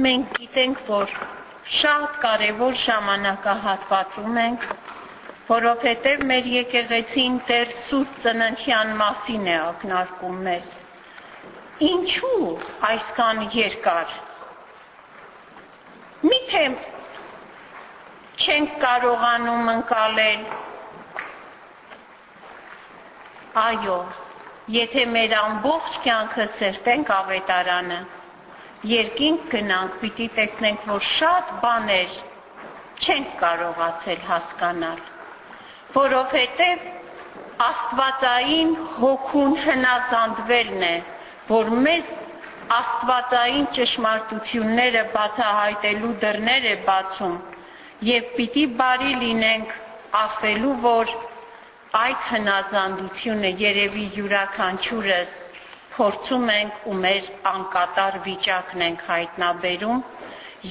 մենք գիտենք, որ շատ կարևոր ժամանակահատվածում ենք, որովհետև մեր եկեղեցին Տեր Սուրբ Ծննդյան մասին է ակնարկում մեզ։ Ինչու այսքան երկար։ Միթե չենք կարողանում ընկալել Այո, եթե մեր ամբողջ կյանքը սերտենք ավետարանը, երկինք գնանք, պիտի տեսնենք, որ շատ բաներ չենք կարողացել հասկանալ, որովհետև աստվածային հոգուն հնազանդվելն է, որ մեզ աստվածային ճշմարտությունները բացահայտելու դռներ է բացում եւ պիտի բարի լինենք ասելու, որ այդ հնազանդությունը երևի յուրաքանչյուրս փորձում ենք ու մեր անկատար վիճակն ենք հայտնաբերում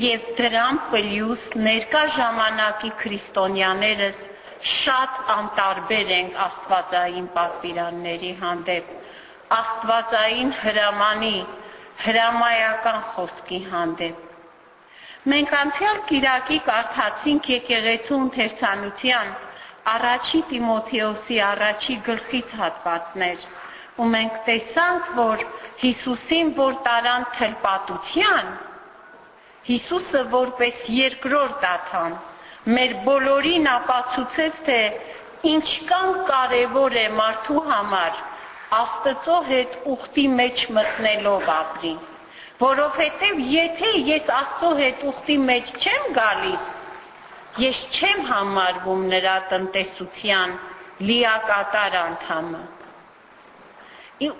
եւ դրան պլյուս ներկա ժամանակի քրիստոնյաներս շատ անտարբեր ենք աստվածային պատվիրանների հանդեպ աստվածային հրամանի հրամայական խոսքի հանդեպ Մենք անցյալ Կիրակի կարդացինք եկեղեցու ընթերցանության առաջի Տիմոթեոսի առաջի գլխից հատվածներ ու մենք տեսանք, որ Հիսուսին որ տարան թլպատության, Հիսուսը որպես երկրորդ աթան մեր բոլորին ապացուցեց, թե ինչքան կարևոր է մարդու համար Աստծո հետ ուխտի մեջ մտնելով ապրի, որովհետև եթե ես Աստծո հետ ուխտի մեջ չեմ գալիս, Ես չեմ համարվում նրա տնտեսության լիակատար անդամը։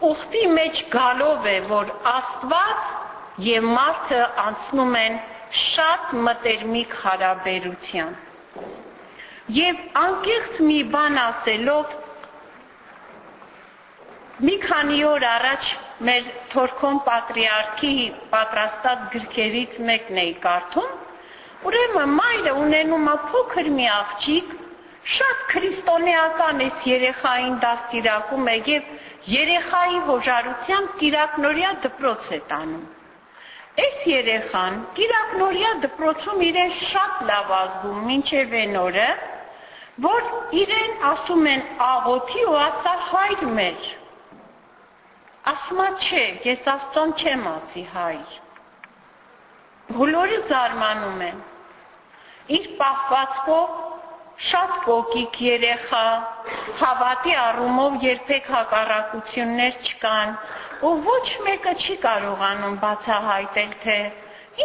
ուխտի մեջ գալով է, որ Աստված եւ մարդը անցնում են շատ մտերմիկ հարաբերության։ Եվ անկեղծ մի բան ասելով մի քանի օր առաջ մեր Թորքոն Պատրիարքի պատրաստած գրքերից մեկն էի կարդում, Ուրեմն մայրը ունենում է փոքր մի աղջիկ, շատ քրիստոնեական էս երեխային դաստիարակում է եւ երեխայի հոժարությամբ Տիրակնորիա դպրոց է տանում։ Այս երեխան Տիրակնորիա դպրոցում իրեն շատ լավ ազգում մինչև այն օրը, որ իրեն ասում են աղոթի ու ասա հայր մեր։ Ասма չէ, ես Աստծուն չեմ ասի հայր։ Բոլորը զարմանում են իր պահվածքով շատ կոկիկ երեխա, հավատի առումով երբեք հակառակություններ չկան, ու ոչ մեկը չի կարողանում բացահայտել, թե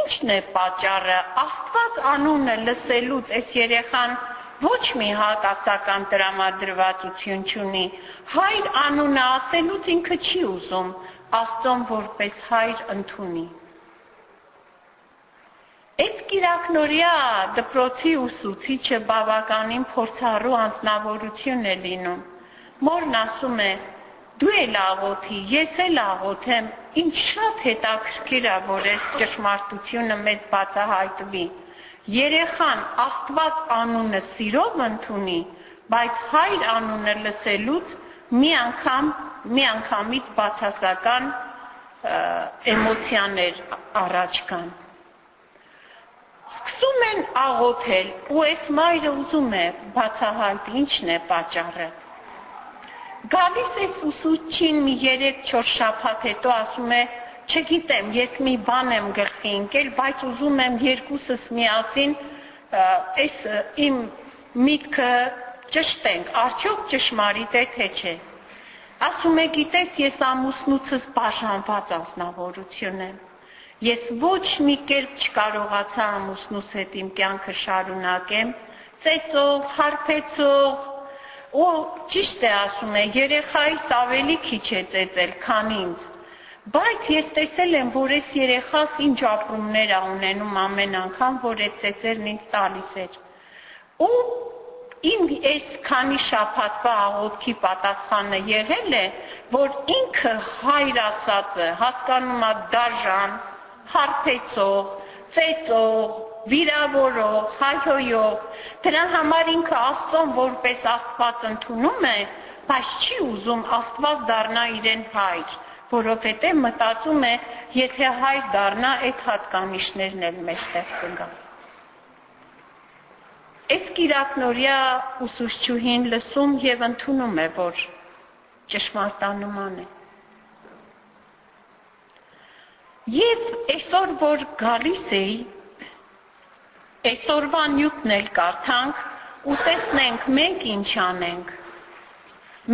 ինչն է պատճառը, աստված անունը լսելուց այս երեխան ոչ մի հակասական տրամադրվածություն չունի, հայր անունը ասելուց ինքը չի ուզում, աստծոն որպես հայր ընդունի։ Այս Կիրակնորիա դպրոցի ուսուցիչը բավականին փորձառու անձնավորություն է լինում։ Մորն ասում է. դու էլ աղոթի, ես էլ աղոթեմ, ինչ շատ հետաքրքիր է, որ այս ճշմարտությունը մեզ բացահայտվի։ Երեխան Աստված անունը սիրով ընդունի, բայց հայր անունը լսելուց մի անգամ մի անգամից բացասական էմոցիաներ առաջ կան սկսում են աղոթել ու այս մայրը ուզում է բացահայտ ինչն է պատճառը գալիս է ուսուցչին մի 3-4 շաբաթ հետո ասում է չգիտեմ ես մի բան եմ գլխի ընկել բայց ուզում եմ երկուսս միասին այս իմ միտքը ճշտենք արդյոք ճշմարիտ է թե չէ ասում է գիտես ես ամուսնուցս բաժանված ազնվորություն եմ Ես ոչ մի կերպ չկարողացա ամուսնուս հետ իմ կյանքը շարունակեմ, ծեծող, հարբեցող, ու ճիշտ է ասում է, երեխայից ավելի քիչ է ծեծել, քան ինձ։ Բայց ես տեսել եմ, որ այս երեխաս ինչ ապրումներ ա ունենում ամեն անգամ, որ այդ ծեծերն ինձ տալիս էր։ Ու իմ այս քանի շաբաթվա աղոթքի պատասխանը եղել է, որ ինքը հայր ասածը հասկանում է դաժան, հարբեցող, ծեծող, վիրավորող, հայհոյող, դրա համար ինքը Աստծուն որպես Աստված ընդունում է, բայց չի ուզում Աստված դառնա իրեն հայր, որովհետև մտածում է, եթե հայր դառնա, այդ հատկանիշներն էլ մեջտեղ կգան։ Այս կիրակնորյա ուսուցչուհին լսում եւ ընդունում է, որ ճշմարտանման է։ Եվ այսօր որ գալիս էի, այսօրվա նյութն էլ կարդանք ու տեսնենք մենք ինչ անենք։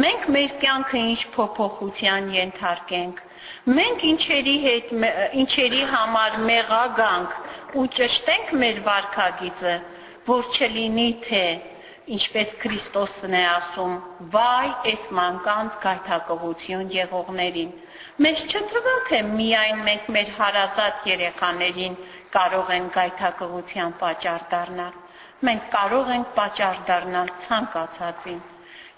Մենք մեր կյանքը ինչ փոփոխության ենթարկենք։ Մենք ինչերի հետ ինչերի համար մեղագանք ու ճշտենք մեր վարքագիծը, որ չլինի թե ինչպես Քրիստոսն է ասում, վայ այս մանկանց գայթակղություն եղողներին Մեզ չթվա թե միայն մենք մեր հարազատ երեխաներին կարող ենք գայթակղության պատճառ դառնալ։ Մենք կարող ենք պատճառ դառնալ ցանկացածին։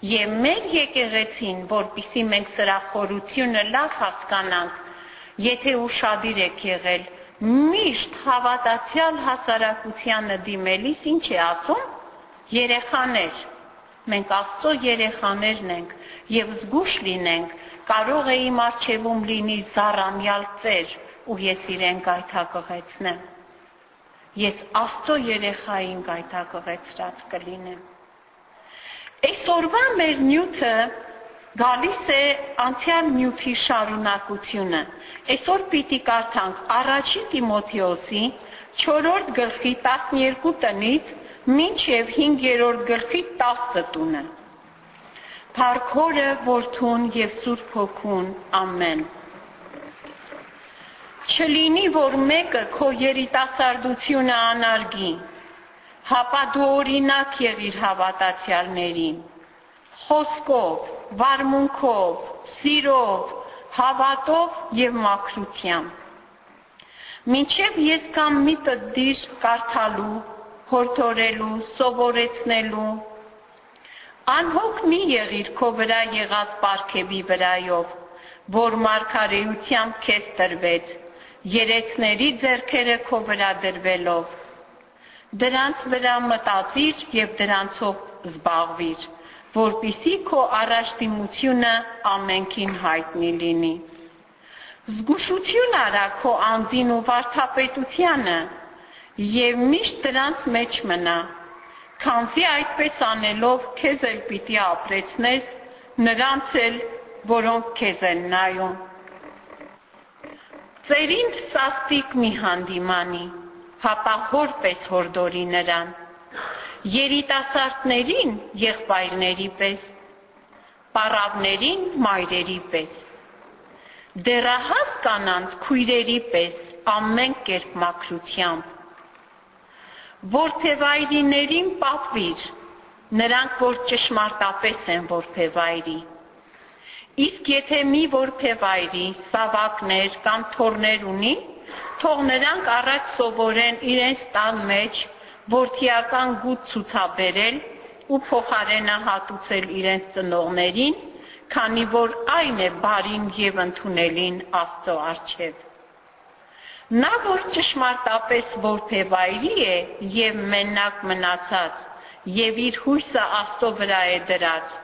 Եվ մեր եկեղեցին, որpիսի մենք սրա խորությունը լավ հասկանանք, եթե ուշադիր եք եղել, միշտ հավատացյալ հասարակությանը դիմելիս ինչ է ասում։ Երեխաներ, մենք Աստծո երեխաներն ենք եւ զգուշ լինենք, կարող է իմ արջևում լինի զառամյալ ծեր ու ես իրեն գայթակղեցնեմ ես աստծո երեխային գայթակղեցրած կլինեմ այսօրվա մեր նյութը գալիս է անցյալ նյութի շարունակությունը այսօր պիտի կարդանք առաջին Տիմոթեոսի 4-րդ գլխի 12 տնից մինչև 5-րդ գլխի 10 տունը Փարքորը որդուն եւ Սուրբ Հոգուն ամեն Չլինի որ մեկը քո երիտասարդությունը անարգի հապա դու օրինակ եղիր հավատացյալներին խոսքով վարմունքով սիրով հավատով եւ մաքրությամբ Մինչև ես կամ միտը դիր կարդալու, հորթորելու, սովորեցնելու, Անհոգ մի եղիր քո վրա եղած պարգևի վրայով, որ մարգարեությամբ քեզ տրվեց, երեցների ձեռքերը քո վրա դրվելով։ Դրանց վրա մտածիր եւ դրանցով զբաղվիր, որpիսի քո առաջդիմությունը ամենքին հայտնի լինի։ Զգուշություն արա քո անձին ու վարդապետությանը եւ միշտ դրանց մեջ մնա Քանզի այդպես անելով քեզ էլ պիտի ապրեցնես նրանց էլ, որոնք քեզ են նայում։ Ծերին սաստիկ մի հանդիմանի, հապահոր պես հորդորի նրան, երիտասարդներին եղբայրների պես, պարավներին մայրերի պես, դերահաս կանանց քույրերի պես, ամեն կերպ մաքրությամբ, Որթևայրիներին պատվիր, նրանք որ ճշմարտապես են որթևայրի։ Իսկ եթե մի որթևայրի սավակներ կամ թորներ ունի, թող նրանք առաջ սովորեն իրենց տան մեջ որթիական գուտ ցուցաբերել ու փոխարենը հատուցել իրենց ծնողներին, քանի որ այն է բարին եւ ընդունելին Աստծո արչեւ։ Նա որ ճշմարտապես որթևայրի է եւ մենակ մնացած եւ իր հույսը Աստծո վրա է դրած,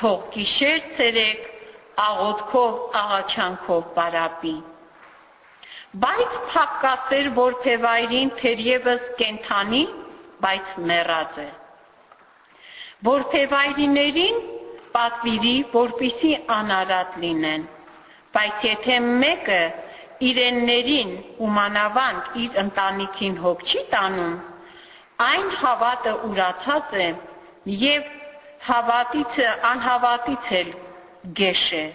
թող գիշեր ցերեկ աղոթքով աղաչանքով բարապի։ Բայց փակկասեր որթևայրին թերևս կենթանի, բայց մեռած է։ Որթևայրիներին պատվիրի, որպիսի անարատ լինեն, բայց եթե մեկը իրեններին ու մանավանդ իր ընտանիքին հոգ չի տանում, այն հավատը ուրացած է եւ հավատից անհավատից էլ գեշ է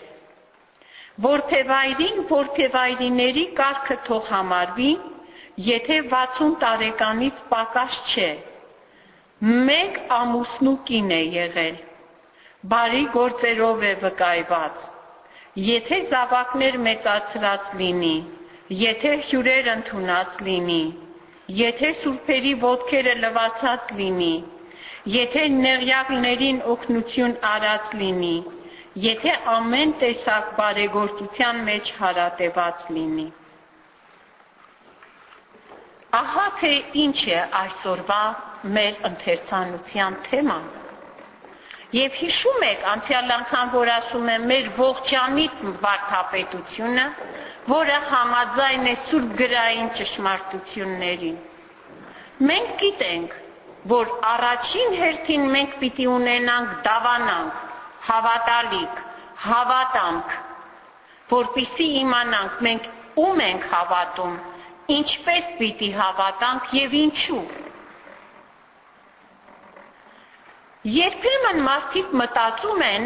Որթևայրին որթևայրիների կարգը թող համարվի, եթե 60 տարեկանից պակաս չէ։ Մեկ ամուսնու կին է եղել։ Բարի գործերով է վկայված Եթե զավակներ մեծացրած լինի, եթե հյուրեր ընդունած լինի, եթե սուրբերի ոտքերը լվացած լինի, եթե նեղյակներին օգնություն արած լինի, եթե ամեն տեսակ բարեգործության մեջ հարատեված լինի։ Ահա թե ինչ է այսօրվա մեր ընթերցանության թեման։ Եվ հիշում եք անցյալ անգամ որ ասում եմ մեր ողջամիտ վարդապետությունը, որը համաձայն է սուրբ գրային ճշմարտություններին։ Մենք գիտենք, որ առաջին հերթին մենք պիտի ունենանք դավանանք, հավատալիք, հավատանք, որpիսի իմանանք մենք ում ենք հավատում, ինչպես պիտի հավատանք եւ ինչու։ Երբեմն մարդիկ մտածում են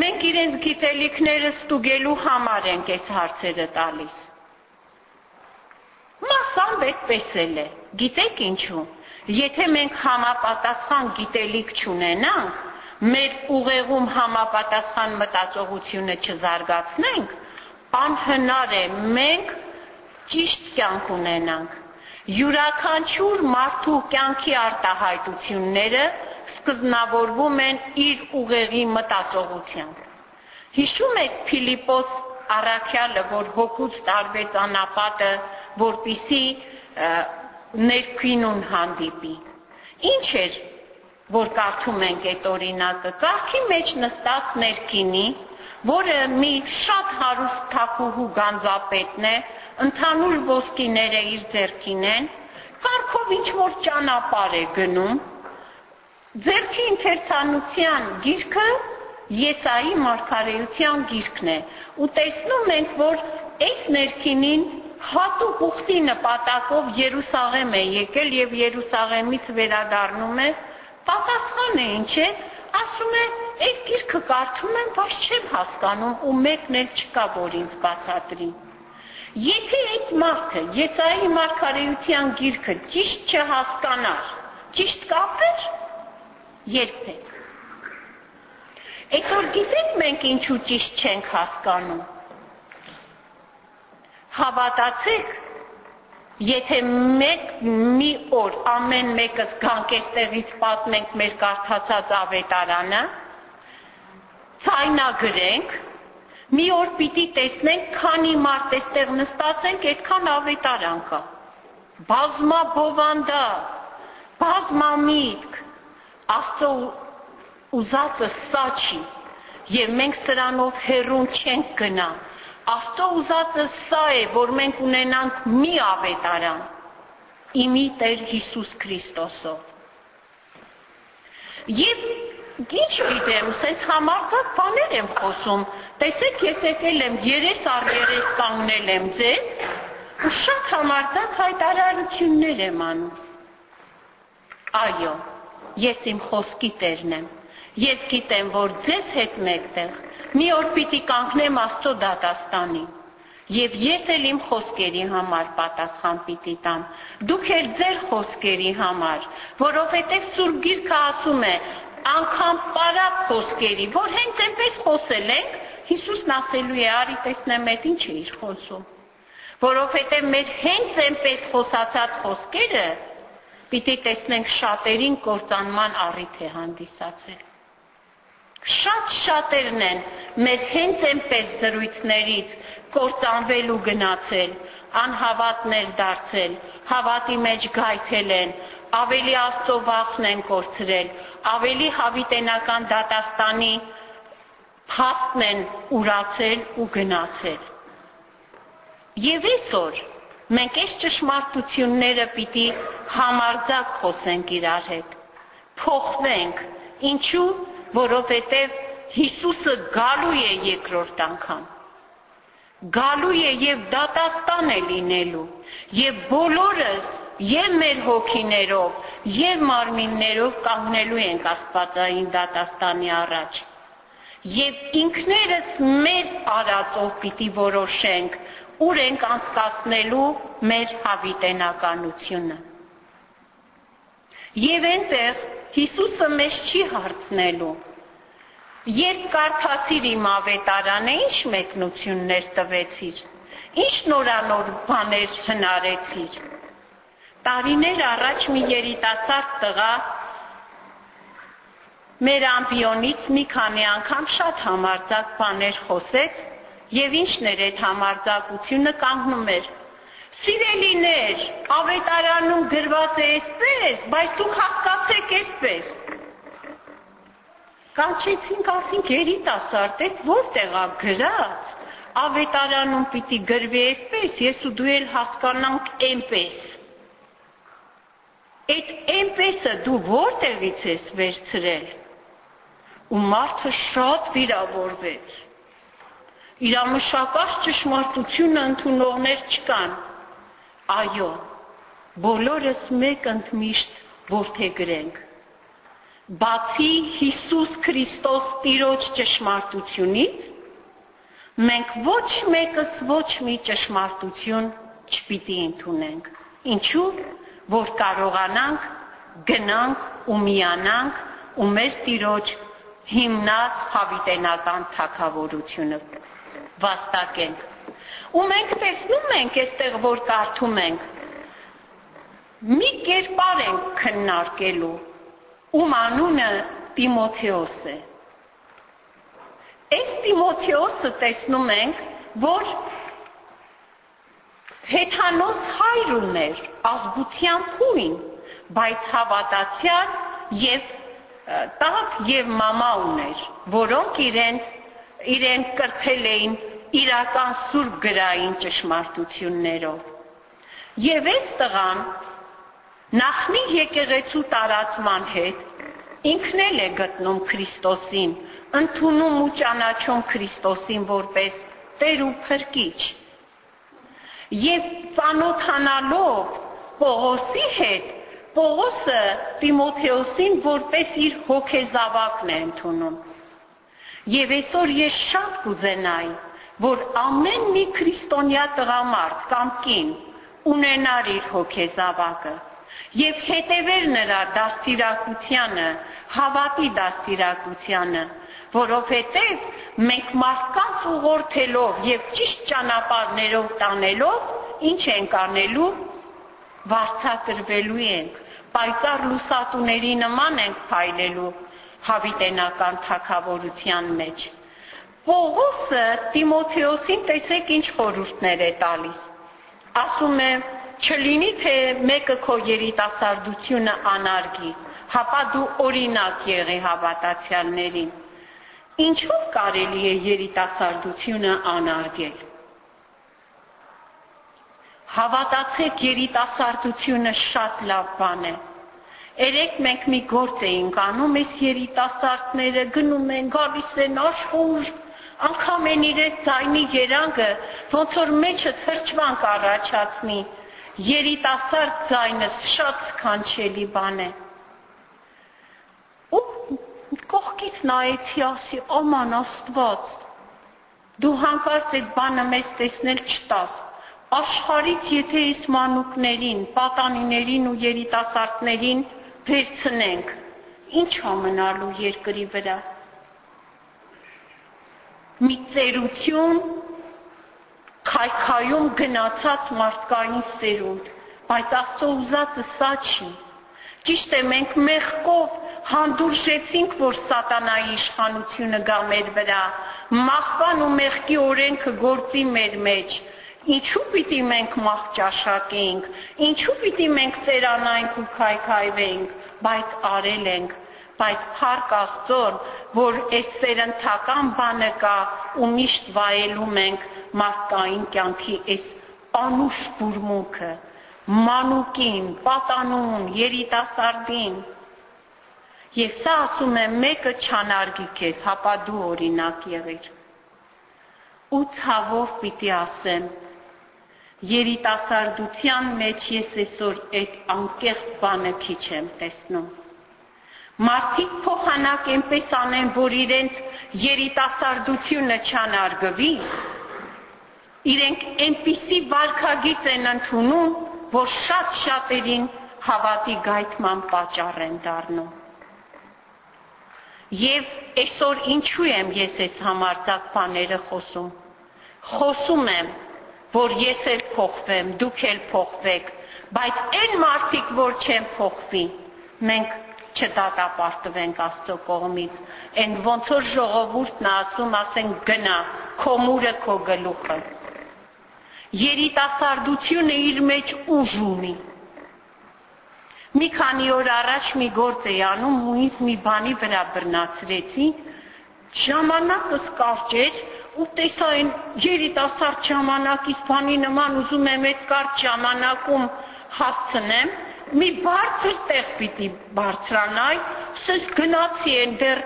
մենք իրենց գիտելիքները ստուգելու համար ենք այս հարցերը տալիս։ Մասամբ այդպես էլ է։ Գիտեք ինչու։ Եթե մենք համապատասխան գիտելիք չունենանք, մեր ուղեղում համապատասխան մտածողությունը չզարգացնենք, անհնար է մենք ճիշտ կյանք ունենանք յուրաքանչյուր մարդու կյանքի արտահայտությունները սկզբնավորվում են իր ուղեղի մտածողությամբ։ Հիշում եք Ֆիլիպոս Արաքյալը, որ հոգուց տարվեց անապատը, որպիսի ներքինուն հանդիպի։ Ինչ էր, որ կարդում ենք այդ օրինակը, կարգի մեջ նստած ներքինի, որը մի շատ հարուստ թակուհու գանձապետն է, ընդհանուր ոսկիները իր ձեռքին են, կարգով ինչ որ ճանապարհ է գնում, ձեռքի ընթերցանության գիրքը Եսայի մարգարեության գիրքն է ու տեսնում ենք որ այս ներքինին հատուկ ուխտի նպատակով Երուսաղեմ է եկել եւ Երուսաղեմից վերադառնում է պատասխան է ինչ է ասում է այս գիրքը կարդում եմ բայց չեմ հասկանում ու մեկն էլ չկա որ ինձ բացատրի Եթե այդ մարդը Եսայի մարգարեության գիրքը ճիշտ չհասկանար, ճիշտ կապեր, երբեք։ Այսօր գիտեք մենք ինչու ճիշտ չենք հասկանում։ Հավատացեք, եթե մեկ մի օր ամեն մեկս գանք այստեղից պատմենք մեր կարդացած ավետարանը, ցայնագրենք, Մի օր պիտի տեսնենք, քանի մարդ էստեղ նստած ենք, այդքան ավետարան կա։ Բազմա բովանդա, բազմա միտք, Աստծո ուզածը սա չի, եւ մենք սրանով հերուն չենք գնա։ Աստծո ուզածը սա է, որ մենք ունենանք մի ավետարան, իմի Տեր Հիսուս Քրիստոսով։ Եվ Ինչ գիտեմ, սենց համարձակ բաներ եմ խոսում։ Տեսեք, ես եկել եմ երես առ երես կանգնել եմ ձեզ ու շատ համարձակ հայտարարություններ եմ անում։ Այո, ես իմ խոսքի տերն եմ։ Ես գիտեմ, որ ձեզ հետ մեկտեղ մի օր պիտի կանգնեմ Աստծո դատաստանին։ Եվ ես էլ իմ խոսքերի համար պատասխան պիտի տամ։ Դուք էլ ձեր խոսքերի համար, որովհետև Սուրբ Գիրքը ասում է, անգամ պարապ խոսքերի, որ հենց այնպես խոսել ենք, Հիսուսն ասելու է, արի տեսնեմ այդ ինչ է իր խոսում։ Որովհետև մեր հենց այնպես խոսացած խոսքերը պիտի տեսնենք շատերին կործանման առիթ է հանդիսացել։ Շատ շատերն են մեր հենց այնպես զրույցներից կործանվել ու գնացել, անհավատներ դարձել, հավատի մեջ գայթել են, ավելի Աստծո վախն են կորցրել, ավելի հավիտենական դատաստանի փաստն են ուրացել ու գնացել։ Եվ այսօր մենք այս ճշմարտությունները պիտի համարձակ խոսենք իրար հետ։ Փոխվենք, ինչու, որովհետև Հիսուսը գալու է երկրորդ անգամ գալու է եւ դատաստան է լինելու եւ բոլորս եւ մեր հոգիներով եւ մարմիններով կանգնելու ենք Աստվածային դատաստանի առաջ եւ ինքներս մեր արածով պիտի որոշենք ուր ենք անցկացնելու մեր հավիտենականությունը եւ այնտեղ Հիսուսը մեզ չի հարցնելու երբ կարդացիր իմ ավետարանը ինչ մեկնություններ տվեցիր ինչ նորանոր բաներ հնարեցիր տարիներ առաջ մի երիտասարդ տղա մեր ամբիոնից մի քանի անգամ շատ համարձակ բաներ խոսեց եւ ինչն էր այդ համարձակությունը կանգնում էր Սիրելիներ, ավետարանում գրված է այսպես, բայց դուք հասկացեք այսպես։ Կանչեցինք, ասինք երիտասարդ, այդ որտեղ է գրած։ Ավետարանում պիտի գրվի այսպես, ես ու դու էլ հասկանանք այնպես։ Այդ այնպեսը դու որտեղից ես վերցրել։ Ու մարդը շատ վիրավորվեց։ Իրամշակած ճշմարտությունը ընդունողներ չկան։ Այո, բոլորս մեկ ընդմիշտ որդեգրենք բացի Հիսուս Քրիստոս Տիրոջ ճշմարտությունից մենք ոչ մեկս ոչ մի ճշմարտություն չպիտի ընդունենք ինչու որ կարողանանք գնանք ու միանանք ու մեր Տիրոջ հիմնած հավիտենական թակավորությունը վաստակենք ու մենք տեսնում ենք այստեղ որ կարդում ենք. Մի կերպար ենք քննարկելու ում անունը Տիմոթեոս է։ Այս Տիմոթեոսը տեսնում ենք, որ հեթանոս հայր ուներ, ազգության քույն, բայց հավատացյալ եւ տակ եւ մամա ուներ, որոնք իրենց իրեն կրթել էին իրական սուրբ գրային ճշմարտություններով։ Եվ այս տղան Նախնի եկեղեցու տարածման հետ ինքն էլ է գտնում Քրիստոսին, ընդունում ու ճանաչում Քրիստոսին որպես Տեր ու Փրկիչ։ Եվ ծանոթանալով Պողոսի հետ, Պողոսը Տիմոթեոսին որպես իր հոգեզավակն է ընդունում։ Եվ այսօր ես շատ կուզենայի, որ ամեն մի քրիստոնյա տղամարդ կամ կին ունենար իր հոգեզավակը եւ հետևեր նրա դաստիարակությանը, հավատի դաստիարակությանը, որովհետեւ մենք մարդկանց ուղղորդելով եւ ճիշտ ճանապարհներով տանելով ինչ ենք անելու վարչատրվելու ենք պայծառ լուսատուների նման ենք փայլելու հավիտենական թակավորության մեջ Պողոսը Տիմոթեոսին տեսեք ինչ խորհուրդներ է տալիս ասում է չլինի թե մեկը քո երիտասարդությունը անարգի, հապա դու օրինակ եղի հավատացյալներին։ Ինչու կարելի է երիտասարդությունը անարգել։ Հավատացեք երիտասարդությունը շատ լավ բան է։ Երեք մենք մի գործ էինք անում, այս երիտասարդները գնում են, գալիս են աշխուժ, անգամ են իրենց ձայնի երանգը, ոնց որ մեջը թրջվանք առաջացնի, երիտասարդ ձայնը շատ սքանչելի բան է։ Ու կողքից նայեցի, ասի, աման Աստված, դու հանկարծ այդ բանը մեզ տեսնել չտաս։ Աշխարից եթե այս մանուկներին, պատանիներին ու երիտասարդներին վերցնենք, ինչ ամնալու երկրի վրա։ Մի ծերություն քայքայում գնացած մարդկային սերունդ, բայց Աստծո ուզածը սա չի։ Ճիշտ է, մենք մեղքով հանդուրժեցինք, որ սատանայի իշխանությունը գա մեր վրա, մահվան ու մեղքի օրենքը գործի մեր մեջ։ Ինչու պիտի մենք մահ ճաշակենք, ինչու պիտի մենք ծերանայինք ու քայքայվենք, բայց արել ենք բայց փառք Աստծոն, որ այս սերընթական բանը կա ու միշտ վայելում ենք մարդկային կյանքի այս անուշ բուրմունքը, մանուկին, պատանուն, երիտասարդին։ Եվ սա ասում եմ մեկը չանարգի քեզ, հապա դու օրինակ եղիր։ Ու ցավով պիտի ասեմ, երիտասարդության մեջ ես այսօր այդ անկեղծ բանը քիչ եմ տեսնում։ Մարդիկ փոխանակ այնպես անեն, որ իրենց երիտասարդությունը չանարգվի, իրենք այնպիսի վարկագիծ են ընդունում, որ շատ շատերին հավատի գայթման պատճառ են դառնում։ Եվ այսօր ինչու եմ ես այս համարձակ բաները խոսում։ Խոսում եմ, որ ես էլ փոխվեմ, դուք էլ փոխվեք, բայց այն մարդիկ, որ չեն փոխվի, մենք չդատապարտվենք Աստծո կողմից։ Այն ոնց որ ժողովուրդն ասում, ասեն գնա, քո մուրը քո գլուխը երիտասարդությունը իր մեջ ուժ ունի։ Մի քանի օր առաջ մի գործ էի անում ու ինձ մի բանի վրա բռնացրեցի։ Ժամանակս կարճ էր ու տեսա այն երիտասարդ ժամանակից բանի նման ուզում եմ այդ կարճ ժամանակում հասցնեմ մի բարձր տեղ պիտի բարձրանայ, սես գնացի են դեռ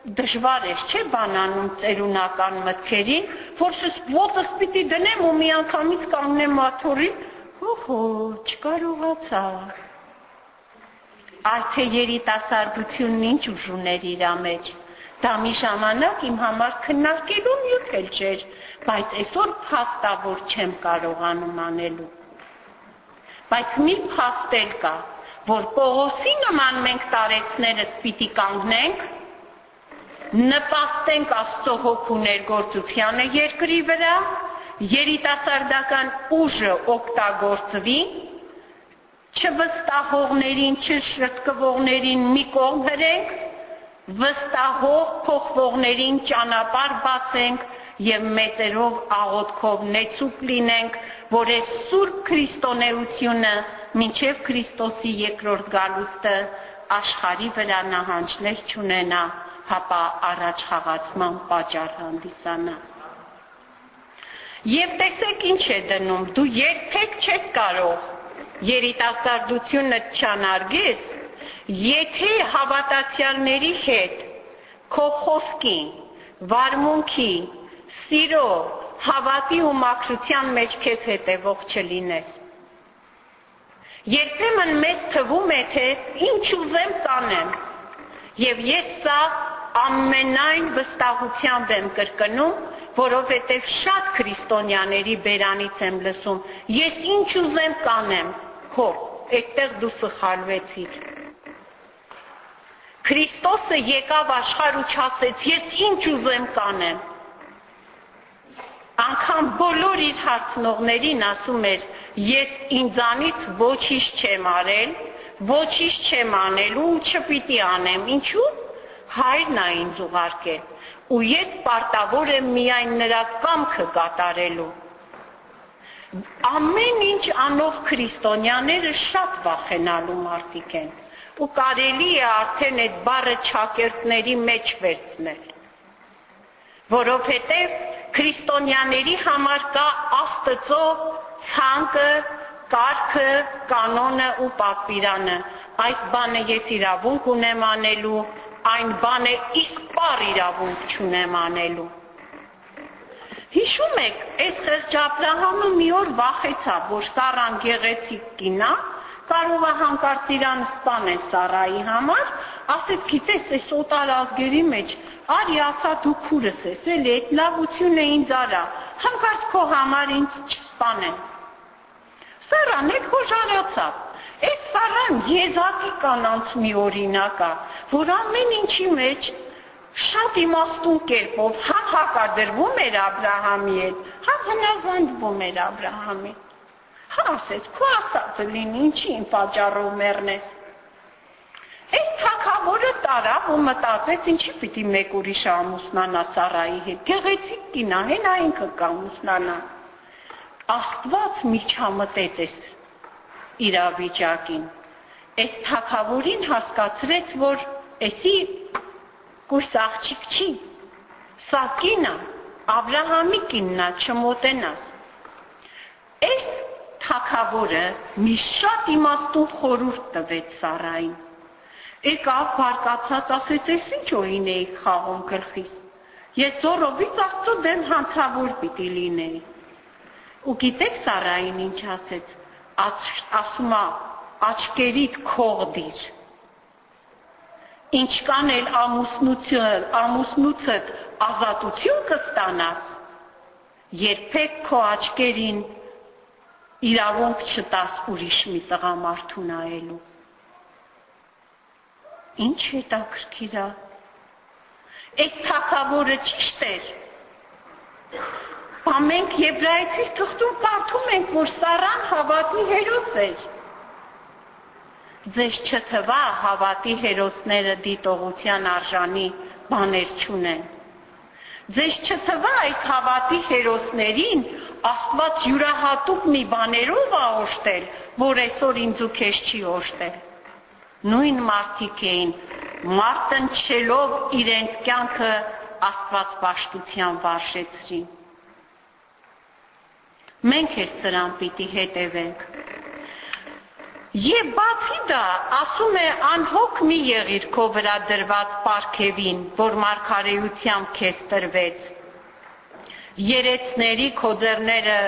դժվար է, չէ՞ բանանում ծերունական մտքերին, որ ոտս պիտի դնեմ ու մի անգամից կանգնեմ մաթորին, հոհո, չկարողացա։ Այ թե երիտասարդությունն ինչ ուժ ուներ իր մեջ։ Դա մի ժամանակ իմ համար քննարկելու նյութ էլ չէր, բայց այսօր փաստա որ չեմ կարողանում անելու։ Բայց մի փաստ էլ կա, որ Պողոսի նման մենք տարեցներս պիտի կանգնենք, նպաստենք Աստծո հոգու ներգործությանը երկրի վրա, երիտասարդական ուժը օգտագործվի, չվստահողներին, չշրտկվողներին մի կողմ հրենք, վստահող փոխվողներին ճանապարհ բացենք եւ մեծերով աղոթքով նեցուկ լինենք, որ այս սուրբ քրիստոնեությունը մինչև Քրիստոսի երկրորդ գալուստը աշխարի վրա նահանջներ չունենա, հապա առաջ խաղացման պատճառ հանդիսանա։ Եվ տեսեք ինչ է դնում, դու երբեք չես կարող երիտասարդությունը չանարգես, եթե հավատացյալների հետ քո խոսքին, վարմունքի, սիրո, հավատի ու մաքրության մեջ քեզ հետևող չլինես։ Երբեմն մեզ թվում է, թե ինչ ուզեմ կանեմ, եւ ես սա ամենայն վստահությամբ եմ կրկնում, որովհետև շատ քրիստոնյաների բերանից եմ լսում։ Ես ինչ ուզեմ կանեմ, հո, այդտեղ դու սխալվեցիր։ Քրիստոսը եկավ աշխարհ ու չասեց, ես ինչ ուզեմ կանեմ։ Անկամ բոլոր իր հարցնողներին ասում էր, ես ինձանից ոչինչ չեմ արել, ոչինչ չեմ անելու ու չպիտի անեմ։ Ինչու՞ հայրն է ինձ ուղարկել ու ես պարտավոր եմ միայն նրա կամքը կատարելու ամեն ինչ անող քրիստոնյաները շատ վախենալու մարդիկ են ու կարելի է արդեն այդ բառը ճակերտների մեջ վերցնել որովհետև քրիստոնյաների համար կա Աստծո ցանկը, կարգը, կանոնը ու պատվիրանը այս բանը ես իրավունք ունեմ անելու այն բանը իսկ պար իրավունք չունեմ անելու։ Հիշում եք, այս խեղճ Աբրահամը մի օր վախեցավ, որ Սարան գեղեցիկ կինա, կարող է հանկարծ իրան սպանել Սարայի համար, ասեց, գիտես, այս օտար ազգերի մեջ արի ասա դու քուրս ես, էլի այդ լավությունը ինձ արա, հանկարծ քո համար ինձ չսպանեն։ Սարան էլ խոժարացավ։ Այս Սարան եզակի կանանց մի օրինակ է, որ ամեն ինչի մեջ շատ իմաստուն կերպով հա հակադրվում էր Աբրահամի հետ, հա հնազանդվում էր Աբրահամի։ Հա ասեց, քո ասածը լինի, ինչի իմ պատճառով մեռնես։ Այս թակավորը տարավ ու մտածեց, ինչի պիտի մեկ ուրիշ ամուսնանա Սարայի հետ։ Գեղեցիկ կինա, հենա ինքը կամուսնանա։ Աստված միջամտեց այս իրավիճակին։ Այս թակավորին հասկացրեց, որ Էսի կուրս աղջիկ չի։ Սա կինա, Աբրահամի կիննա, չմոտենաս։ Այս թակավորը մի շատ իմաստուն խորուրդ տվեց Սարային։ Եկավ բարկացած ասեց, «Էս ինչ օին էի խաղում գլխիս»։ Ես զորովից Աստծո դեմ հանցավոր պիտի լինեի։ Ու գիտեք Սարային ինչ ասեց։ Ասում է, աչկերիդ քող դիր ինչքան էլ ամուսնություն, ամուսնուցդ ազատություն կստանաս, երբեք քո աչկերին իրավունք չտաս ուրիշ մի տղամարդու նայելու։ Ինչ է դա քրքիրա։ Այդ թակավորը ճիշտ էր։ Բա մենք եբրայեցի թղթում կարդում ենք, որ Սարան հավատի հերոս էր ձեզ չթվա հավատի հերոսները դիտողության արժանի բաներ չունեն։ Ձեզ չթվա այս հավատի հերոսներին Աստված յուրահատուկ մի բաներով ա օշտել, որ այսօր ինձ ու քեզ չի օշտել։ նույն մարդիկ էին մարտնչելով իրենց կյանքը Աստված պաշտության վարժեցրին։ Մենք էլ սրան պիտի հետևենք։ Եվ բացի դա, ասում է անհոգ մի եղիր քո վրա դրված պարքևին, որ մարգարեությամբ քեզ տրվեց։ Երեցների քո ձեռները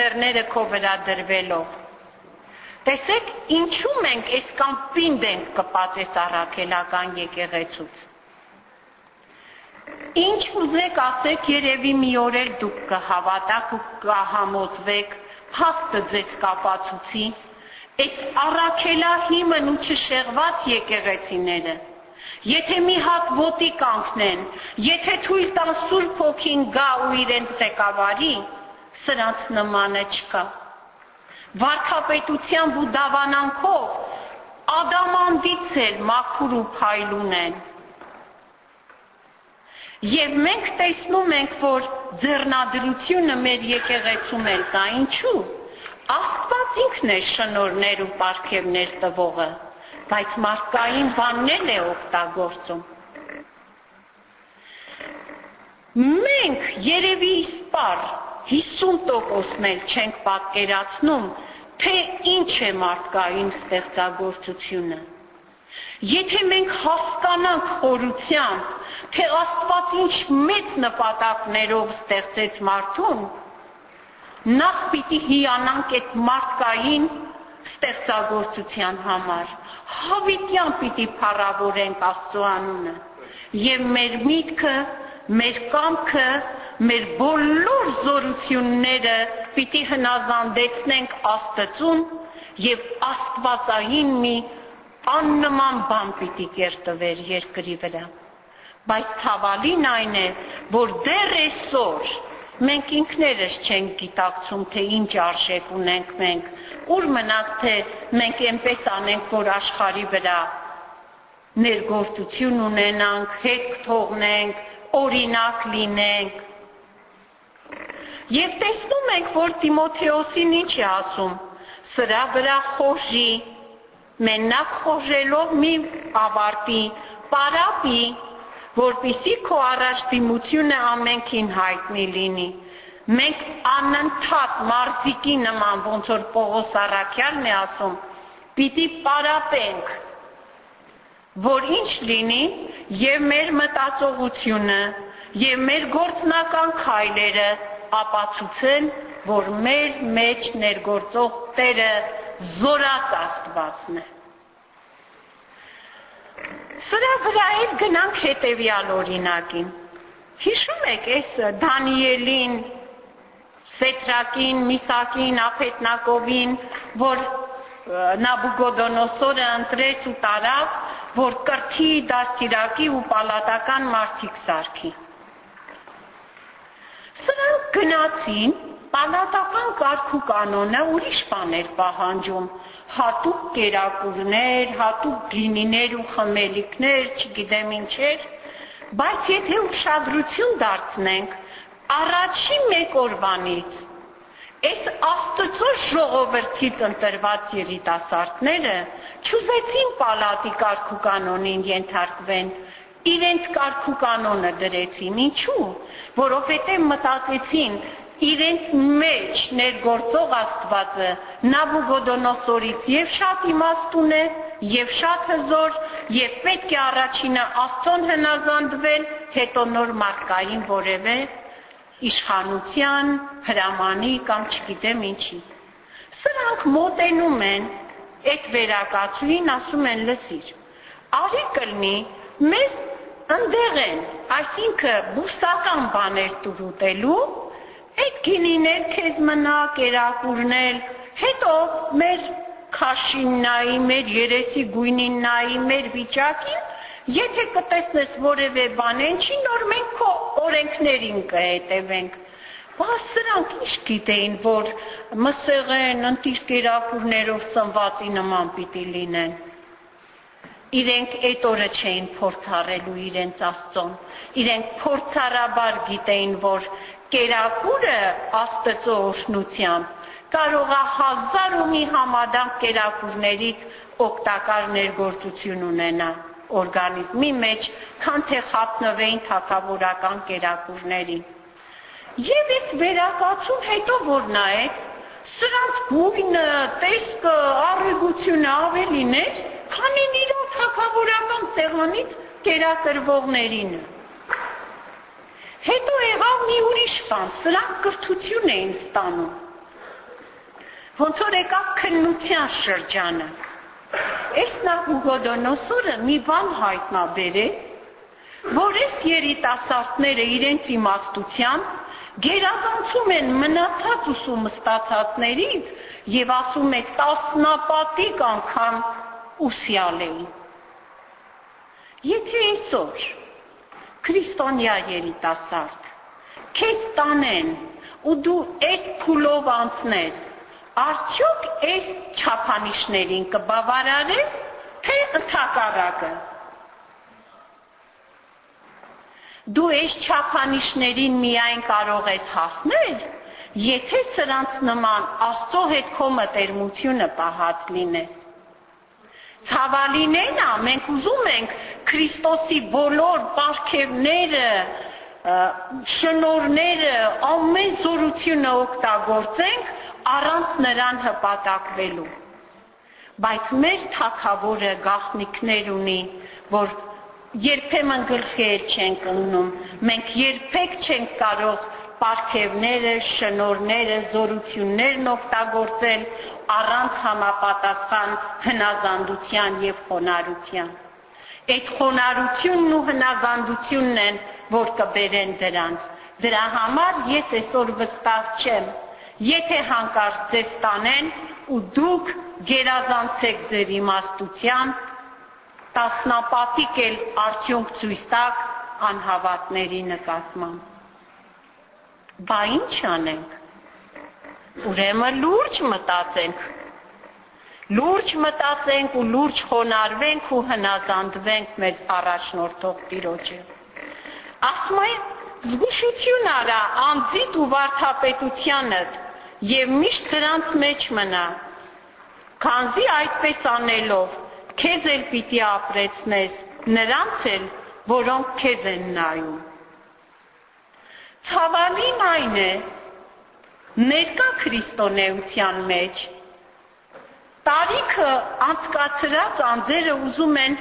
ձեռները քո վրա դրվելով։ Տեսեք, ինչու մենք այսքան պինդ ենք կպած այս առաքելական եկեղեցուց։ Ինչ ուզեք ասեք, երևի մի օր էլ դուք կհավատաք ու կհամոզվեք, հաստը ձեզ կապացուցի, Այս առաքելահիմն ու չշեղված եկեղեցիները Եթե մի հատ ոտի կանգնեն, եթե թույլ տան Սուրբ Հոգին գա ու իրենց ղեկավարի, սրանց նմանը չկա։ Վարքապետությամբ ու դավանանքով ադամանդից էլ մաքուր ու փայլուն են։ Եվ մենք տեսնում ենք, որ ձեռնադրությունը մեր եկեղեցում էլ կա, ինչու՞ Աստված ինքն է շնորներ ու պարգևներ տվողը, բայց մարդկային բաններ է օգտագործում։ Մենք երևի իսպար 50%-ն էլ չենք պատկերացնում, թե ինչ է մարդկային ստեղծագործությունը։ Եթե մենք հասկանանք խորությամբ, թե Աստված ինչ մեծ նպատակներով ստեղծեց մարդուն, նախ պիտի հիանանք այդ մարդկային ստեղծագործության համար հավիտյան պիտի փառավորենք Աստծո անունը եւ մեր միտքը մեր կամքը մեր բոլոր զորությունները պիտի հնազանդեցնենք Աստծուն եւ Աստվածային մի աննման բան պիտի կերտվեր երկրի վրա բայց ցավալին այն է որ դեռ այսօր մենք ինքներս չենք գիտակցում, թե ինչ արժեք ունենք մենք, ուր մնաց, թե մենք այնպես անենք, որ աշխարի վրա ներգործություն ունենանք, հետ թողնենք, օրինակ լինենք։ Եվ տեսնում ենք, որ Տիմոթեոսին ինչ է ասում, սրա վրա խորժի, մենակ խորժելով մի ավարտի, պարապի, որպիսի քո առաջդիմությունը ամենքին հայտնի լինի։ Մենք անընդհատ մարզիկի նման, ոնց որ Պողոս Արաքյալն է ասում, պիտի պարապենք, որ ինչ լինի եւ մեր մտածողությունը եւ մեր գործնական քայլերը ապացուցեն, որ մեր մեջ ներգործող Տերը զորած Աստվածն է։ Սրա վրա էլ գնանք հետևյալ օրինակին։ Հիշում եք այս Դանիելին, Սետրակին, Միսակին, Ափետնակովին, որ Նաբուգոդոնոսորը ընտրեց ու տարավ, որ կրթի դաստիարակի ու պալատական մարդիկ սարքի։ Սրանք գնացին պալատական կարգու կանոնը ուրիշ բաներ պահանջում, հատուկ կերակուրներ, հատուկ գինիներ ու խմելիքներ, չգիտեմ ինչեր, բայց եթե ուշադրություն դարձնենք առաջի մեկ օրվանից Այս Աստծո ժողովրդից ընտրված երիտասարդները ճուզեցին պալատի կարգու կանոնին ենթարկվեն, իրենց կարգու կանոնը դրեցին։ Ինչու՞։ Որովհետև մտածեցին, իրենց մեջ ներգործող Աստվածը Նաբուգոդոնոսորից եւ շատ իմաստուն է եւ շատ հզոր եւ պետք է առաջինը Աստծուն հնազանդվել, հետո նոր մարդկային որևէ իշխանության, հրամանի կամ չգիտեմ ինչի։ Սրանք մոտենում են այդ վերակացուին ասում են լսիր։ Արի կլնի մեզ ընդեղեն, այսինքն բուսական բաներ տուրուտելու Այդ գինիներ քեզ մնա կերակուրնել, հետո մեր քաշին նայի, մեր երեսի գույնին նայի, մեր վիճակին, եթե կտեսնես որևէ բան, ինչի նոր մենք քո օրենքներին կհետևենք։ Բայց սրանք ինչ գիտեին, որ մսեղեն, ընտիր կերակուրներով սնվածի նման պիտի լինեն իրենք այդ օրը չէին փորձառելու իրենց Աստծուն։ Իրենք փորձառաբար գիտեին, որ կերակուրը Աստծո օրհնությամբ կարող է հազար ու մի համադամ կերակուրներից օգտակար ներգործություն ունենա օրգանիզմի մեջ, քան թե խապնվեին թակավորական կերակուրներին։ Եվ այս վերակացում հետո որ նայեք, սրանց գույնը, տեսքը, առեգությունը ավելին էր, քան իրոք թակավորական սեղանից կերակրվողներինը։ Հետո եղավ մի ուրիշ բան, սրանք կրթություն էին ստանում։ Ոնց որ եկավ քննության շրջանը։ Այս Նահուգոդոնոսորը մի բան հայտնաբերե, որ այս երիտասարդները իրենց իմաստությամբ գերազանցում են մնացած ուսումը ստացածներից եւ ասում է տասնապատիկ անգամ ուսյալ էին։ Եթե այսօր քրիստոնյա երիտասարդ քեզ տանեն ու դու այդ փուլով անցնես արդյոք այս չափանիշներին կբավարարես թե ընդհակառակը դու այս չափանիշներին միայն կարող ես հասնել եթե սրանց նման աստծո հետ քո մտերմությունը պահած լինես Ցավալինեն է, մենք ուզում ենք Քրիստոսի բոլոր պարգևները, շնորները, ամեն զորությունը օգտագործենք առանց նրան հպատակվելու։ Բայց մեր թակավորը գաղտնիքներ ունի, որ երբեմն գլխեր չենք ընկնում, մենք երբեք չենք կարող պարգևները, շնորները, զորություններն օգտագործել առանց համապատասխան հնազանդության եւ խոնարհության։ Այդ խոնարհությունն ու հնազանդությունն են, որ կբերեն դրանց։ Դրա համար ես այսօր վստահ չեմ, եթե հանկարծ ձեզ տանեն ու դուք գերազանցեք ձեր իմաստության, տասնապատիկ էլ արդյունք ցույց տակ անհավատների նկատմամբ բա ինչ անենք։ Ուրեմն լուրջ մտածենք։ Լուրջ մտածենք ու լուրջ խոնարհվենք ու հնազանդվենք մեզ առաջնորդող Տիրոջը։ Ասում է զգուշություն արա անձիդ ու վարդապետությանդ եւ միշտ դրանց մեջ մնա։ Քանզի այդպես անելով քեզ էլ պիտի ապրեցնես, նրանց էլ, որոնք քեզ են նայում։ Ցավալին այն է, ներկա քրիստոնեության մեջ տարիքը անցկացրած անձերը ուզում են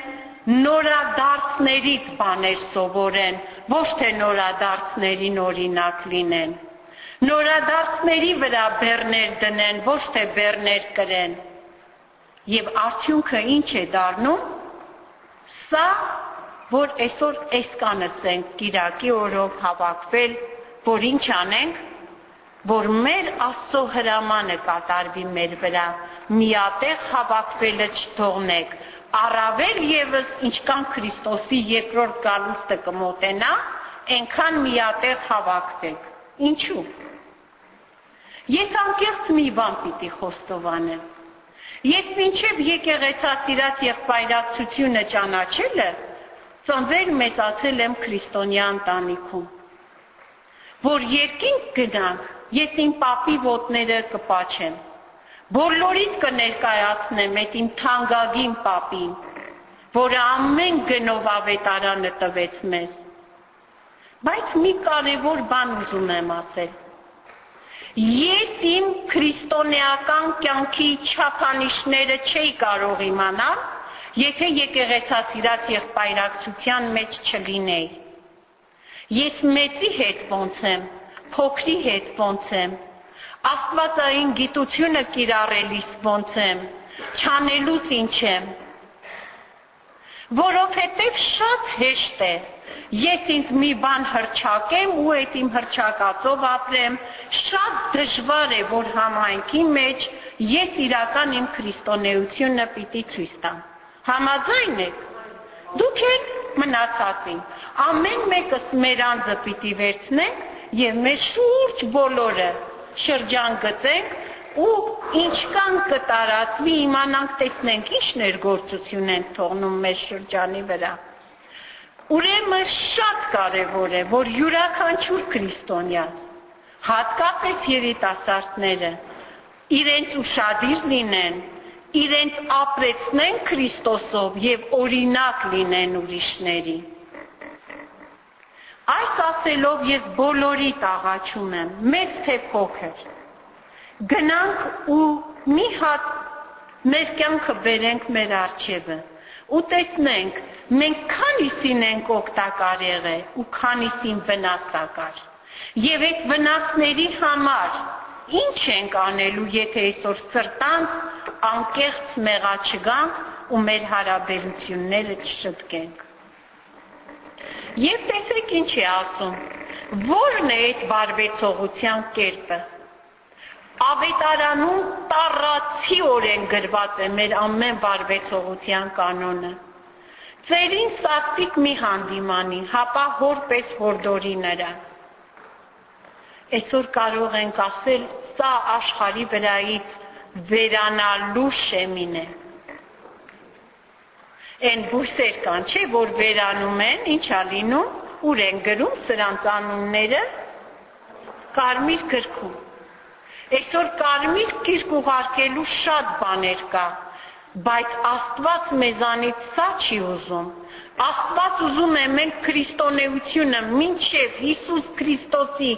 նորադարձներից բաներ սովորեն, ոչ թե նորադարձներին օրինակ լինեն։ Նորադարձների վրա բեռներ դնեն, ոչ թե բեռներ կրեն։ Եվ արդյունքը ինչ է դառնում։ Սա, որ այսօր այսքանս ենք Կիրակի օրով հավաքվել որ ինչ անենք, որ մեր Աստծո հրամանը կատարվի մեր վրա, միատեղ հավաքվելը չթողնեք, առավել եւս ինչքան Քրիստոսի երկրորդ գալուստը կմոտենա, այնքան միատեղ հավաքվեք։ Ինչու՞։ Ես անկեղծ մի բան պիտի խոստովանեմ։ Ես մինչև եկեղեցասիրած եղբայրակցությունը ճանաչելը, ծնվել մեծացել եմ քրիստոնյա ընտանիքում որ երկինք գնանք, ես իմ papi ոտները կպաչեմ։ Բոլորիդ կներկայացնեմ այդ իմ թանկագին papi-ին, որը ամեն գնով ավետարանը տվեց մեզ։ Բայց մի կարևոր բան ուզում եմ ասել։ Ես իմ քրիստոնեական կյանքի չափանիշները չէի կարող իմանալ, եթե եկեղեցասիրած եղբայրակցության մեջ չլինեի։ Ես մեծի հետ ոնց եմ, փոքրի հետ ոնց եմ, աստվածային գիտությունը կիրառելիս ոնց եմ, չանելուց ինչ եմ, որովհետև շատ հեշտ է, ես ինձ մի բան հրճակեմ ու այդ իմ հրճակածով ապրեմ, շատ դժվար է, որ համայնքի մեջ ես իրական իմ քրիստոնեությունը պիտի ցույց տամ։ Համաձայն եք։ Դուք եք մնացածին։ Ամեն մեկս մեր անձը պիտի վերցնենք եւ մեր շուրջ բոլորը շրջան գծենք ու ինչ կան կտարածվի իմանանք տեսնենք ինչ ներգործություն են թողնում մեր շրջանի վրա ուրեմն շատ կարեւոր է որ յուրաքանչյուր քրիստոնյաս հատկապես երիտասարդները իրենց ուրشادիր լինեն իրենց ապրեցնեն Քրիստոսով եւ օրինակ լինեն ուրիշներին Այս ասելով ես բոլորի տաղաչում եմ, մեծ թե փոքր։ Գնանք ու մի հատ մեր կյանքը բերենք մեր արջևը ու տեսնենք մենք քանիսին ենք օգտակար եղել ու քանիսին վնասակար։ Եվ այդ վնասների համար ինչ ենք անելու, եթե այսօր սրտանց անկեղծ մեղա չգանք ու մեր հարաբերությունները չշտկենք։ Եվ տեսեք ինչ է ասում, որն է այդ բարբեցողության կերպը։ Ավետարանում տառացիորեն գրված է մեր ամեն բարբեցողության կանոնը։ Ձերին սաստիկ մի հանդիմանի, հապա հորպես հորդորի նրան այսօր կարող ենք ասել, սա աշխարի վրայից վերանալու շեմին է։ Այն բույսեր կան, չէ, որ վերանում են, ինչա լինում, ուր են գրում սրանց անունները կարմիր գրքում։ Այսօր կարմիր գիրք ուղարկելու շատ բաներ կա, բայց Աստված մեզանից սա չի ուզում Աստված ուզում է մենք քրիստոնեությունը մինչև Հիսուս Քրիստոսի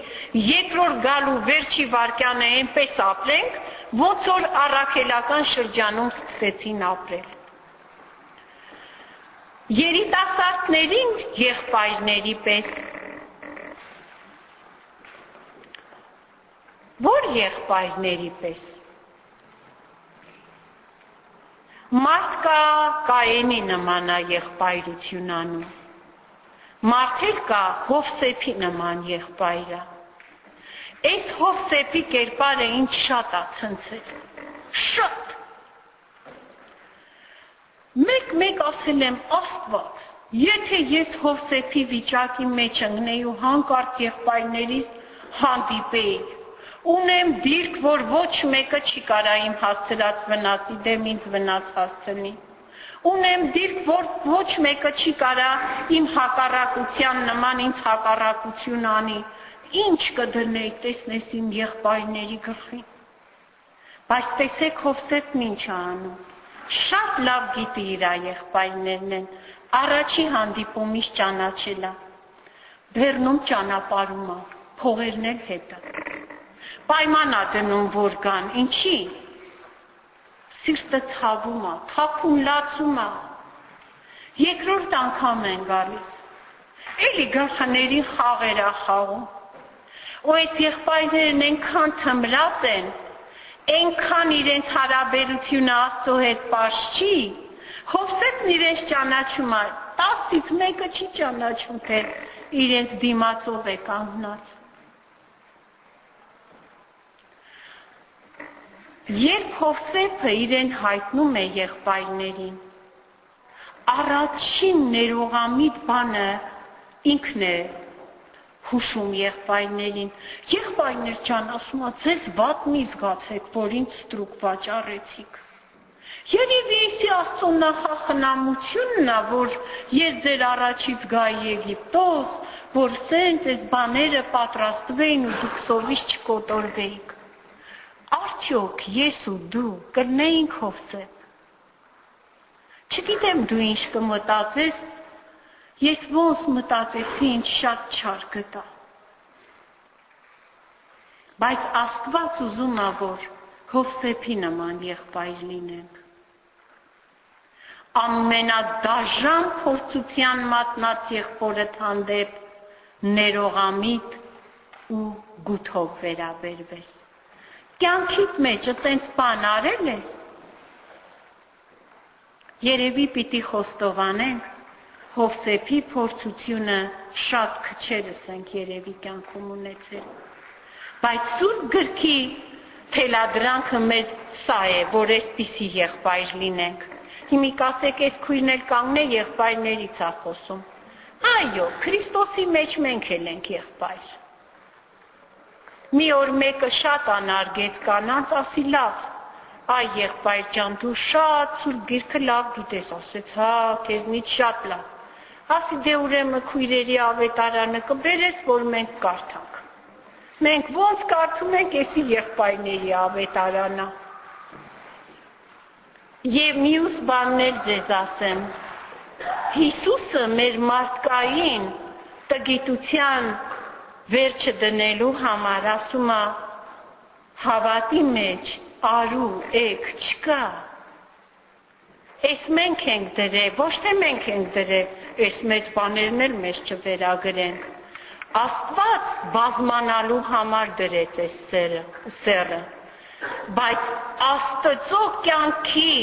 երկրորդ գալու վերջի վարքյանը այնպես ապրենք, ոնց որ առաքելական շրջանում սկսեցին ապրել։ Երիտասարդներին եղբայրների պես Որ եղբայրների պես Մարդ կա Կայենի նմանա եղբայրություն անում։ Մարդել կա Հովսեփի նման եղբայրը։ Այս Հովսեփի կերպարը ինձ շատ է ցնցել։ Շատ։ Մեկ-մեկ ասել եմ Աստված, եթե ես Հովսեփի վիճակի մեջ ընկնեի ու հանկարծ եղբայրներից հանդիպեի, Ունեմ դիրք, որ ոչ մեկը չի կարա իմ հասցրած վնասի դեմ ինձ վնաս հասցնի։ Ունեմ դիրք, որ ոչ մեկը չի կարա իմ հակառակության նման ինձ հակառակություն անի։ Ինչ կդրնեի տեսնես իմ եղբայրների գլխին։ Բայց տեսեք Հովսեփն ինչ անում։ Շատ լավ գիտի իր եղբայրներն են։ Առաջի հանդիպումից ճանաչելա։ Բեռնում ճանապարհում է, փողերն էլ հետը պայմանա դնում որ կան, ինչի։ Սիրտը ցավում է, թափուն լացում է։ Երկրորդ անգամ են գալիս։ Էլի գլխների խաղեր է խաղում։ Ու այդ եղբայրներն այնքան թմրած են, այնքան իրենց հարաբերությունը Աստծո հետ པաշ չի, Հովսեփն իրենց ճանաչում է, 10-ից մեկը չի ճանաչում, թե իրենց դիմացով է կանգնած։ Երբ Հովսեփը իրեն հայտնում է եղբայրներին, առաջին ներողամիտ բանը ինքն է հուշում եղբայրներին։ Եղբայրներ ջան, ասում է, ձեզ բաց մի զգացեք, որ ինձ ստրուկ վաճառեցիք։ Երևի իսի Աստծո նախախնամությունն է, որ ես ձեր առաջից գայի Եգիպտոս, որ սենց այս բաները պատրաստվեին ու դուք սովից չկոտորվեիք արդյոք ես ու դու կրնեինք Հովսեփ։ Չգիտեմ դու ինչ կմտածես, ես ոնց մտածեցի, ինչ շատ չար գտա։ Բայց Աստված ուզում է, որ Հովսեփի նման եղբայր լինենք։ Ամենադաժան փորձության մատնած եղբորդ հանդեպ ներողամիտ ու գութով վերաբերվես կյանքիդ մեջ այտենց բան արել ես, երևի պիտի խոստովանենք, Հովսեփի փորձությունը շատ քչերս ենք երևի կյանքում ունեցել։ Բայց սուրբ գրքի թելադրանքը մեզ սա է, որ այսպիսի եղբայր լինենք։ Հիմի կասեք, այս քույրն էլ կանգնե եղբայրներից է խոսում։ Այո, Քրիստոսի մեջ մենք էլ ենք եղբայր։ Մի օր մեկը շատ անարգեց կանանց, ասի լավ, այ եղբայր ջան, դու շատ սուրբ գիրքը լավ գիտես, ասեց, հա, քեզնից շատ լավ։ Ասի դե ուրեմն քույրերի ավետարանը կբերես, որ մենք կարդանք։ Մենք ոնց կարդում ենք էսի եղբայրների ավետարանը։ Եվ մյուս բանն էլ ձեզ ասեմ։ Հիսուսը մեր մարդկային տգիտության վերջը դնելու համար ասում է հավատի մեջ արու եք չկա Էս մենք ենք դրել, ոչ թե մենք ենք դրել, այս մեծ բաներն էլ մեզ չվերագրենք։ Աստված բազմանալու համար դրեց այս սերը, սերը բայց Աստծո կյանքի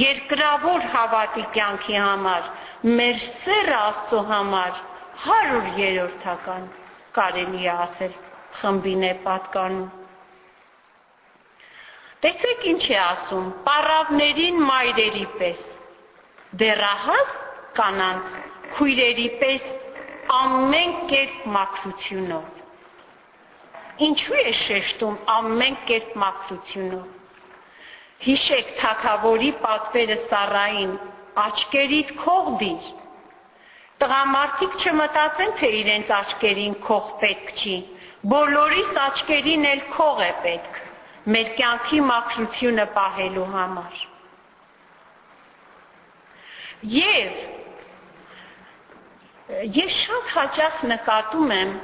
երկրավոր հավատի կյանքի համար մեր սերը Աստծո համար 100-երորդական կարելի է ասել խմբին է պատկանում Տեսեք ինչ է ասում, պարավներին մայրերի պես, դերահաս կանանց քույրերի պես ամեն կերպ մաքրությունով Ինչու է շեշտում ամեն կերպ մաքրությունով։ Հիշեք թակավորի պատվերը Սարային, աչքերիդ քող դիր։ Տղամարդիկ չմտածեն, թե իրենց աչքերին քող պետք չի։ Բոլորիս աչքերին էլ քող է պետք։ Մեր կյանքի մաքրությունը պահելու համար։ Եվ ես շատ հաճախ նկատում եմ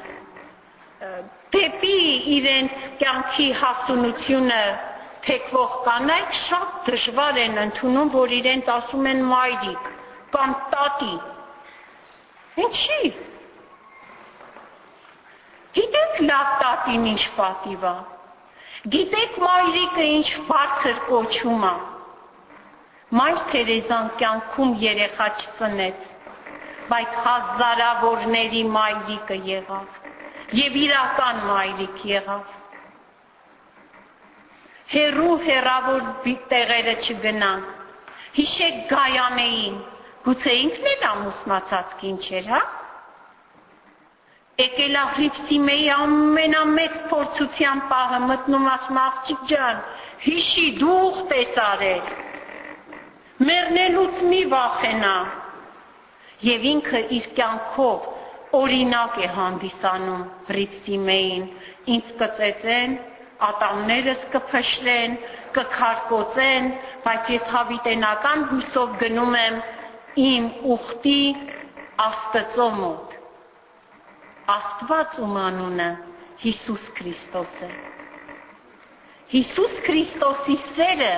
դեպի իրենց կյանքի հասունությունը թեկվող կանայք շատ դժվար են ընդունում, որ իրենց ասում են մայրիկ կամ տատի։ Ինչի։ Գիտեք լավ տատին ինչ պատիվ է։ Գիտեք մայրիկը ինչ բարձր կոչում է։ Մայր Թերեզան կյանքում երեխա չծնեց, բայց հազարավորների մայրիկը եղավ եւ իրական մայրիկ եղավ։ Հերու հերավոր տեղերը չգնան։ Հիշեք Գայանեին, գուցե ինքն էլ ամուսնացած կին չէր, հա? Եկել աղրիպսիմեի ամենամեծ փորձության պահը մտնում ասում աղջիկ ջան, հիշի դու ուխտ ես արել։ Մեռնելուց մի վախենա։ Եվ ինքը իր կյանքով օրինակ է հանդիսանում Ռիփսիմեին, ինձ կծեծեն, ատամներս կփշրեն, կքարկոծեն, բայց ես հավիտենական հույսով գնում եմ իմ ուխտի Աստծո մոտ։ Աստված ում անունը Հիսուս Քրիստոս է։ Հիսուս Քրիստոսի սերը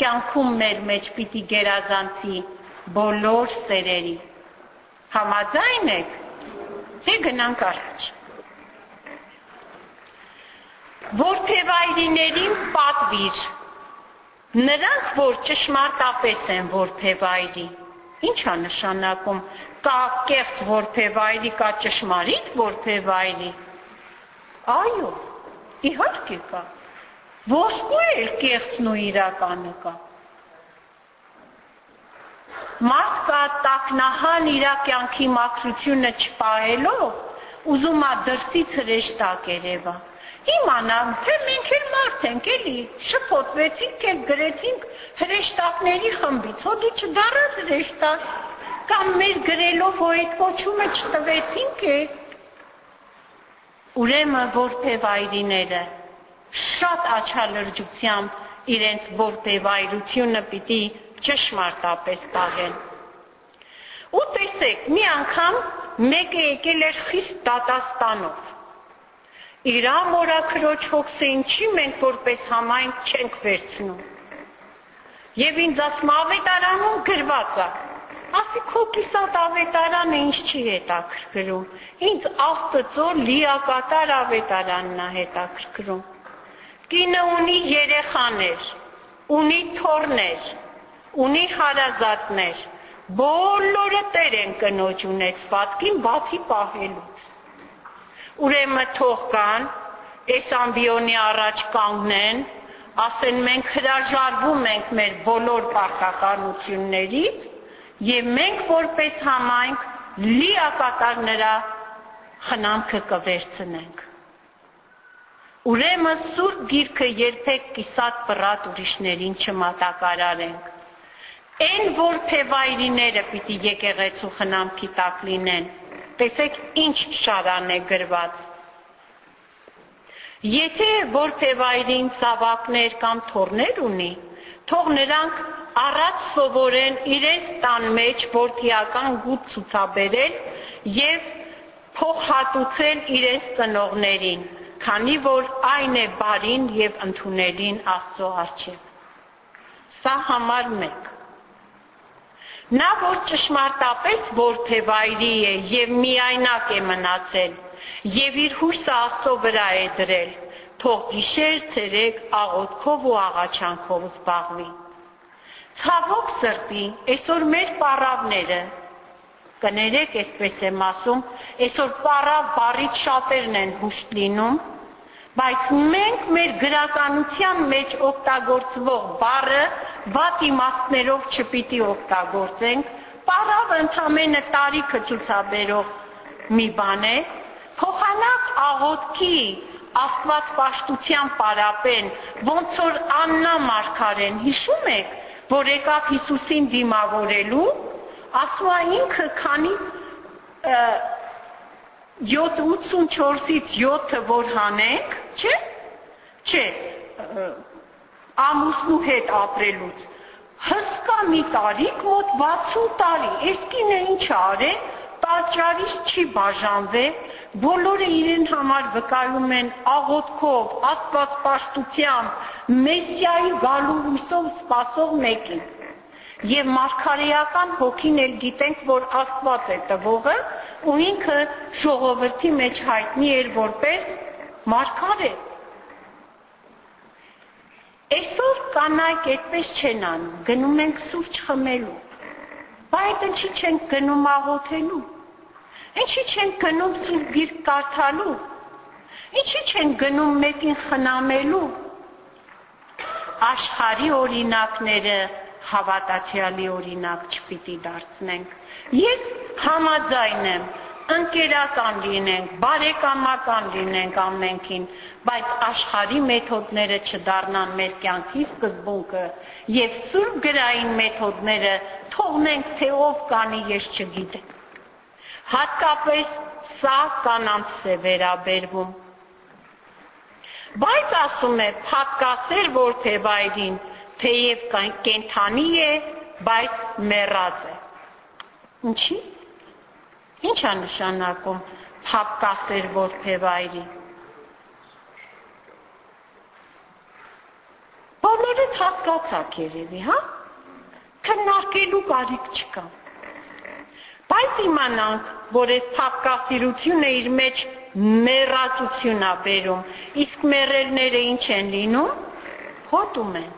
կյանքում մեր մեջ պիտի գերազանցի բոլոր սերերի։ Համաձայն եք Դե գնանք առաջ։ Որթևայրիներին պատվիր։ Նրանք, որ ճշմարտապես են որթևայրի, ի՞նչ է նշանակում։ Կա կեղծ որթևայրի, կա ճշմարիտ որթևայրի։ Այո, իհարկե կա։ Ոսկու էլ կեղծն ու իրականը կա մարդ կա տակնահան իր կյանքի մաքրությունը չպահելով ուզում է դրսից հրեշտակ երևա իմանամ թե մենք էլ մարդ ենք էլի շփոթվեցինք էլ գրեցինք հրեշտակների խմբից հո դու չդարած հրեշտակ կամ մեր գրելով հո այդ կոչումը չտվեցինք է ուրեմն որթեվայրիները շատ աչալրջությամբ իրենց որթեվայրությունը պիտի ճշմարտապես պահեն։ Ու տեսեք, մի անգամ մեկը եկել էր խիստ դատաստանով։ Իրա մորաքրոջ հոգսը ինչի մենք որպես համայնք չենք վերցնում։ Եվ ինձ ասում ավետարանում գրված է։ Ասի քո կիսատ ավետարանը ինչ չի հետաքրքրում։ Ինձ Աստծո լիակատար ավետարանն է հետաքրքրում։ Կինը ունի երեխաներ, ունի թորներ, ունի հարազատներ, բոլորը տեր են կնոջ ունեցված, կին բացի պահելուց։ Ուրեմն թող կան, այս ամբիոնի առաջ կանգնեն, ասեն մենք հրաժարվում ենք մեր բոլոր պարտականություններից եւ մենք որպես համայնք լիակատար նրա խնամքը կվերցնենք։ Ուրեմն սուրբ գիրքը երբեք կիսատ բռատ ուրիշներին չմատակարարենք Այն որ թևայրիները պիտի եկեղեցու խնամքի տակ լինեն։ Տեսեք ինչ շարան է գրված։ Եթե որ թևայրին սավակներ կամ թորներ ունի, թող նրանք առաջ սովորեն իրենց տան մեջ որթիական գուտ ցուցաբերել եւ փոխհատուցել իրենց ծնողներին, քանի որ այն է բարին եւ ընդունելին Աստծո արչեւ։ Սա համար 1 Նա որ ճշմարտապես որթևայրի է եւ միայնակ է մնացել եւ իր հույսը Աստծո վրա է դրել թող գիշեր ցերեկ աղոթքով ու աղաչանքով զբաղվի։ Ցավոք սրտի, այսօր մեր պարավները կներեք, այսպես եմ ասում, այսօր պարավ բարից շատերն են հուշտ լինում, բայց մենք մեր գրականության մեջ օգտագործվող բառը վատ իմաստներով չպիտի օգտագործենք, պարավ ընդամենը տարիքը ցուցաբերող մի բան է, փոխանակ աղոթքի Աստված պաշտության պարապեն, ոնց որ Աննա Մարգարեն, հիշում եք, որ եկավ Հիսուսին դիմավորելու, ասում է ինքը քանի 784-ից 7-ը որ հանենք, չէ՞, չէ, ամուսնու հետ ապրելուց հսկա մի տարիք մոտ 60 տարի այս կինը ինչ արել տաճարից չի բաժանվել, բոլորը իրեն համար վկայում են աղոթքով, աստված պաշտությամբ, մեսիայի գալու հույսով սպասող մեկին։ Եվ մարգարեական հոգին էլ գիտենք, որ աստված է տվողը, ու ինքը ժողովրդի մեջ հայտնի էր որպես մարգարե։ Այսօր կանայք այդպես չեն անում, գնում ենք սուրճ խմելու Բայց ինչի չեն գնում աղոթելու։ Ինչի չեն գնում սուրբ գիրք կարդալու։ Ինչի չեն գնում մեկին խնամելու։ Աշխարի օրինակները հավատացյալի օրինակ չպիտի դարձնենք։ Ես համաձայն եմ, ընկերական լինենք, բարեկամական լինենք ամենքին, բայց աշխարհի մեթոդները չդառնան մեր կյանքի սկզբունքը եւ սուրբ գրային մեթոդները թողնենք թե ով կանի ես չգիտեմ։ Հատկապես սա կանանց է վերաբերվում։ Բայց ասում է փակկասեր որ թե վայրին, թեև կենթանի է, բայց մեռած է։ Ինչի՞ Ինչ է նշանակում հապկասեր որբևայրի։ Բոլորդ հասկացաք երևի, հա? Քննարկելու կարիք չկա։ Բայց իմանանք, որ այս հապկասիրությունը իր մեջ մեռածություն է բերում, իսկ մեռելները ինչ են լինում։ Հոտում են։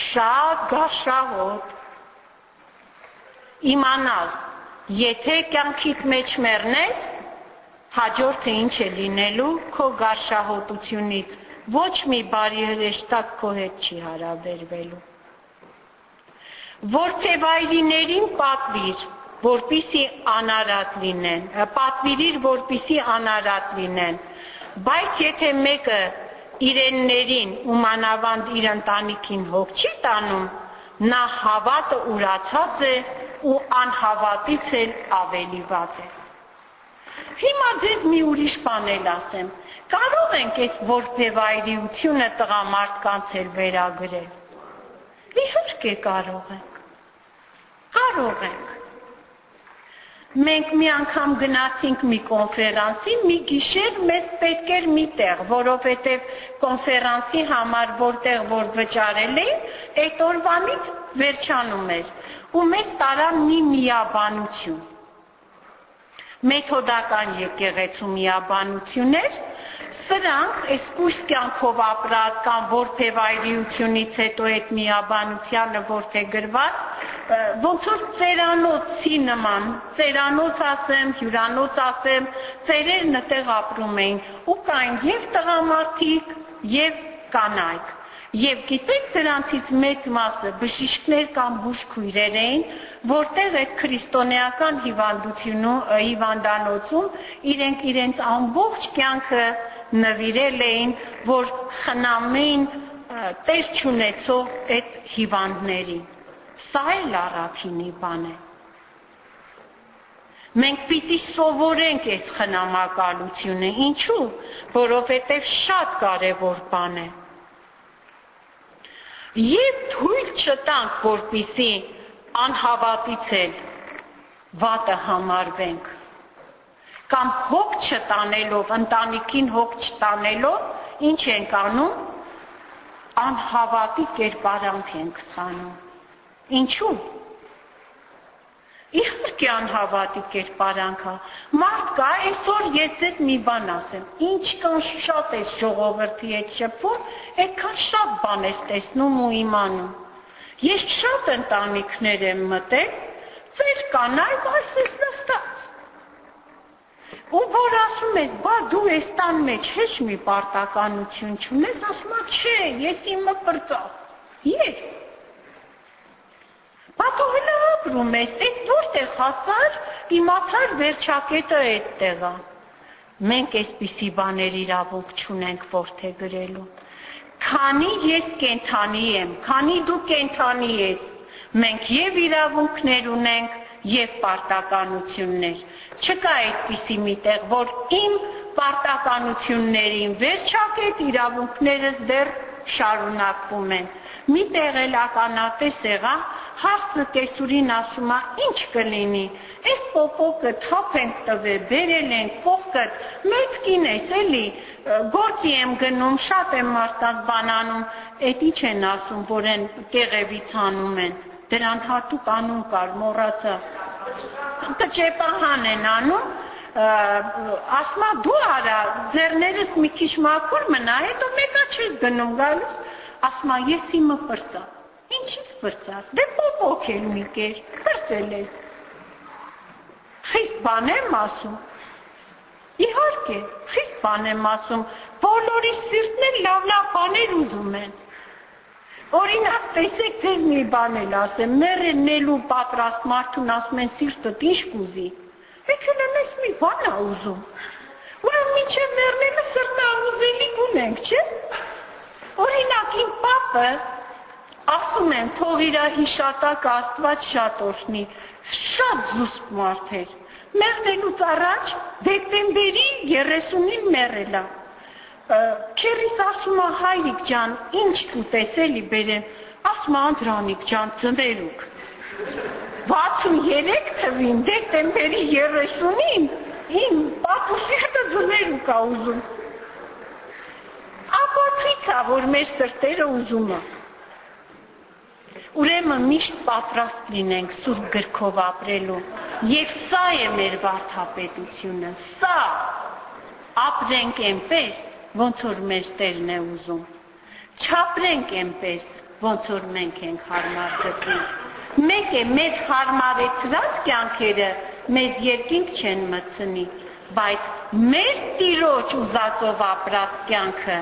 Շատ գաշահոտ։ Իմանալ Եթե կյանքիդ մեջ մեռնես, հաջորդը ինչ է լինելու քո գարշահոտությունից, ոչ մի բարի հրեշտակ քո հետ չի հարաբերվելու։ Որթևայրիներին պատվիր, որպիսի անարատ լինեն, պատվիրիր, որպիսի անարատ լինեն, բայց եթե մեկը իրեններին ու մանավանդ իր ընտանիքին հոգ չի տանում, նա հավատը ուրացած է ու անհավատից էլ ավելի վատ է։ Հիմա ձեզ մի ուրիշ բան էլ ասեմ։ Կարող ենք այս որբևայրիությունը տղամարդկանց էլ վերագրել։ Իհարկե կարող ենք։ Կարող ենք։ Մենք մի անգամ գնացինք մի կոնֆերանսի, մի գիշեր մեզ պետք էր մի տեղ, որովհետև կոնֆերանսի համար որտեղ որ վճարել էին, այդ օրվանից վերջանում էր ու մեզ տարան մի միաբանություն մեթոդական եկեղեցու միաբանություններ սրանք այս կուրս կյանքով ապրած կամ որթևայրիությունից հետո այդ միաբանությանը որթե գրված ոնց որ ծերանոցի նման ծերանոց ասեմ հյուրանոց ասեմ ծերերն այդտեղ ապրում էին ու կային եւ տղամարդիկ եւ կանայք Եվ գիտեք դրանցից մեծ մասը բժիշկներ կամ բուժքույրեր էին, որտեղ այդ քրիստոնեական հիվանդությունում, հիվանդանոցում իրենք իրենց ամբողջ կյանքը նվիրել էին, որ խնամեին տեր չունեցող այդ հիվանդներին։ Սա էլ առաքինի բան է։ Մենք պիտի սովորենք այս խնամակալությունը, ինչու՞, որովհետև շատ կարևոր բան է։ Եվ թույլ չտանք, որպիսի անհավատից էլ վատը համարվենք կամ հոգ չտանելով, ընտանիքին հոգ չտանելով ինչ ենք անում? Անհավատի կերպարանք ենք ստանում ինչու Իհարկե անհավատի կերպարանքա։ Մարդ կա, այսօր ես ձեզ մի բան ասեմ։ Ինչքան շատ ես ժողովրդի հետ շփվում, այդքան շատ բան ես տեսնում ու իմանում։ Ես շատ ընտանիքներ եմ մտել, ծեր կանայք այսպես նստած։ Ու որ ասում ես, բա դու ես տան մեջ հեչ մի պարտականություն չունես, ասում ես, չէ, ես իմը պրծավ։ Եվ Պատողելը ապրում ես, այդ որտեղ հասար, իմացար վերջակետը այդտեղ է։ Մենք այսպիսի բաներ իրավունք չունենք որթե գրելու։ Քանի ես կենթանի եմ, քանի դու կենթանի ես, մենք եւ իրավունքներ ունենք եւ պարտականություններ։ Չկա այդպիսի միտեղ, որ իմ պարտականություններին վերջակետ իրավունքներս դեռ շարունակվում են։ Միտեղ էլ ականատես եղա, հարցը տեսուրին ասում է ինչ կլինի այս փոփոկը թափ ենք տվել բերել ենք փողկդ մեծ կին էս էլի գործի եմ գնում շատ եմ մարտած բան անում այդ ինչ են ասում որ են տեղևից անում են դրան հատուկ անուն կար մոռացա տճեպահան են անում ասմա դու արա ձեռներս մի քիչ մաքուր մնա հետո մեկա չես գնում գալուս ասմա ես իմը պրտա Ինչի՞ց վրծար։ Դե պոպոք էլ մի կեր, վրծել ես։ Խիստ բան եմ ասում։ Իհարկե, խիստ բան եմ ասում, բոլորի սիրտն էլ լավ-լավ բաներ ուզում են։ Օրինակ, տեսեք ձեզ մի բան էլ ասեմ, մեռնելու պատրաստ մարդուն ասում են սիրտդ ինչ կուզի։ Եկել եմ ես մի բան ա ուզում։ Ուրեմն միջև մեռնելը սրտը ուզելի ունենք, չէ՞։ Օրինակ, իմ պապը ասում են թող իր հիշատակ Աստված շատ օրհնի շատ զուսպ մարդ էր մեռնելուց առաջ դեկտեմբերի 30-ին մեռելա քերիս ասում է հայրիկ ջան ինչ կուտեսելի բերեմ ասում անդրանիկ ջան ծներուկ 63 թվին դեկտեմբերի 30-ին իմ պապուսի հետ ծներուկ ա ուզում ապոթիցա որ մեր սրտերը ուզում է Ուրեմն միշտ պատրաստ լինենք սուրբ գրքով ապրելու։ Եվ սա է մեր վարդապետությունը։ Սա ապրենք այնպես, ոնց որ մեր Տերն է ուզում։ Չապրենք այնպես, ոնց որ մենք ենք հարմար գտնում։ Մեկ է մեր հարմարեցրած կյանքերը մեզ երկինք չեն մցնի, բայց մեր տիրոջ ուզածով ապրած կյանքը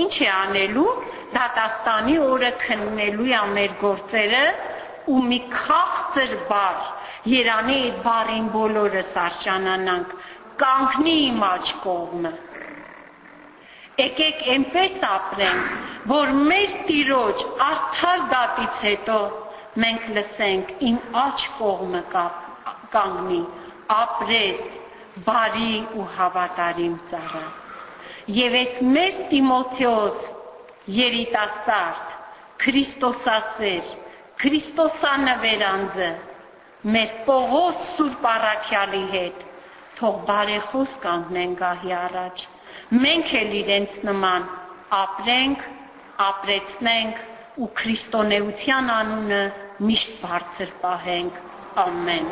ինչ է անելու դատաստանի օրը քննելու է մեր գործերը ու մի քաղցր բար Երանի այդ բարին բոլորս արժանանանք կանգնի իմ աջ կողմը եկեք այնպես ապրենք որ մեր տիրոջ արդար դատից հետո մենք լսենք իմ աջ կողմը կանգնի ապրես բարի ու հավատարիմ ծառա եւ այս մեր Տիմոթեոս երիտասարդ, Քրիստոսասեր, Քրիստոսանվեր անձը մեր Պողոս Սուրբ Առաքյալի հետ թող բարեխոս կանգնեն գահի առաջ։ Մենք էլ իրենց նման ապրենք, ապրեցնենք ու քրիստոնեության անունը միշտ բարձր պահենք։ Ամեն։